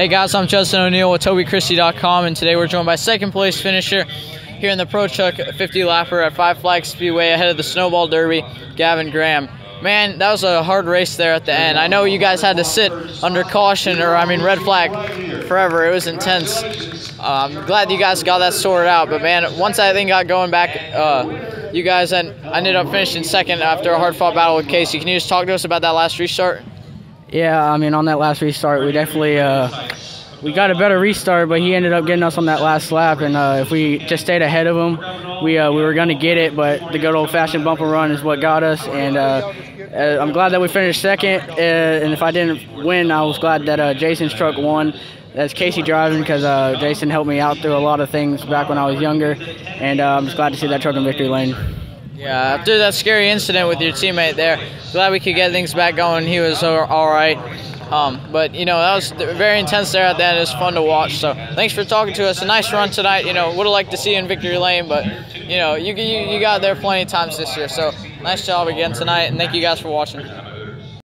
Hey guys, I'm Judson O'Neil with TobyChristie.com, and today we're joined by second place finisher here in the Pro Truck 50 lapper at Five Flags Speedway ahead of the Snowball Derby, Gavin Graham. Man, that was a hard race there at the end. I know you guys had to sit under caution, or I mean red flag, forever. It was intense. Uh, I'm glad you guys got that sorted out, but man, once that thing got going back, uh, you guys and ended up finishing second after a hard-fought battle with Casey. Can you just talk to us about that last restart? Yeah, I mean, on that last restart, we definitely uh, we got a better restart, but he ended up getting us on that last lap. And uh, if we just stayed ahead of him, we uh, we were going to get it. But the good old-fashioned bump and run is what got us. And uh, uh, I'm glad that we finished second. Uh, and if I didn't win, I was glad that Jason's truck won. That's Casey driving because Jason helped me out through a lot of things back when I was younger. And I'm just glad to see that truck in victory lane. Yeah, after that scary incident with your teammate there, glad we could get things back going. He was all right. Um, but you know that was very intense there at the end. It was fun to watch. So thanks for talking to us. A nice run tonight. You know would have liked to see you in victory lane, but you know you, you you got there plenty of times this year. So nice job again tonight, and thank you guys for watching.